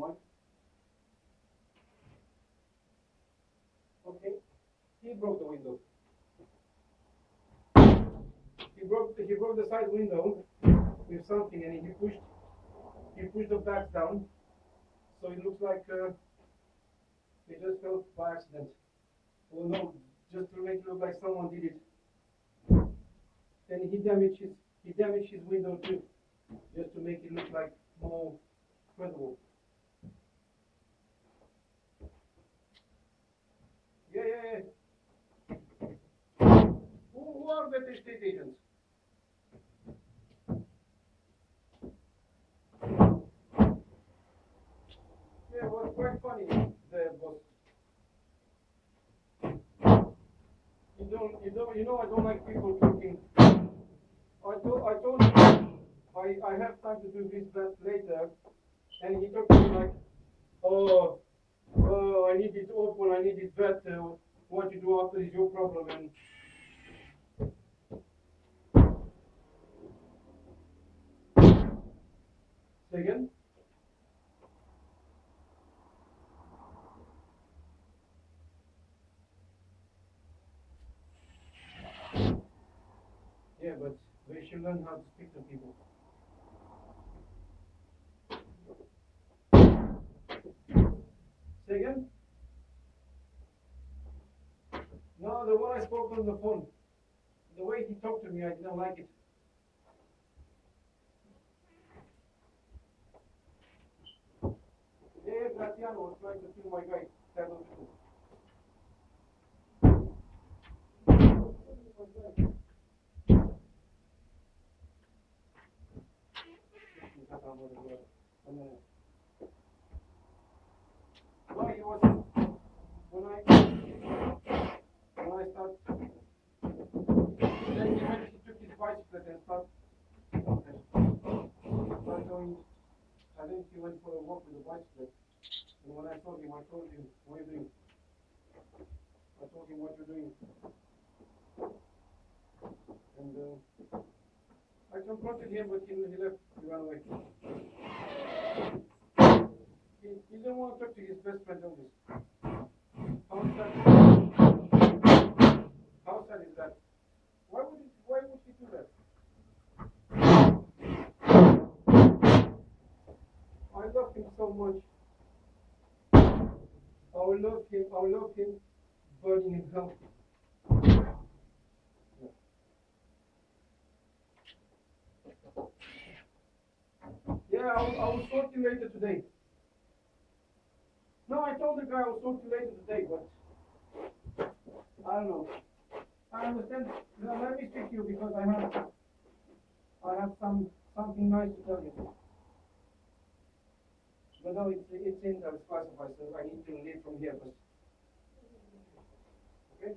don't. Okay, he broke the window. He broke, the- he broke the side window with something and he pushed, he pushed the back down. So it looks like, uh, it just fell by accident. Well, no, just to make it look like someone did it. And he damaged his, he damaged his window too, just to make it look like more credible. Yeah, yeah, yeah. Who, are agents? Yeah, it was quite funny, the boss. You don't, you don't, you know I don't like people talking. I told, I told him I, I have time to do this, that later, and he talked to me like, oh, oh, I need it open, I need it better, what you do after is your problem, and Say again? Yeah, but we should learn how to speak to people. Say again? No, the one I spoke on the phone. The way he talked to me, I didn't like it. Yeah, was trying to kill my guy. Was true. No, he was when I when I start then he went he took his bicycle and start going I think he went for a walk with a bicycle and when I saw him I told him what are you doing? I told him what you're doing and uh, I confronted him but he, he left he ran away he, he didn't want to talk to his best friend Elvys. How sad, how sad is that? Why would he, why would he do that? I love him so much. I will love him, I will love him burning in hell. Yeah, I will, I will talk to you later today. No, I told the guy I will talk to you later today, but I don't know. I understand. No, let me speak to you because I have I have some something nice to tell you. But no, it's it's in there, it's classified, so I need to leave from here. Okay?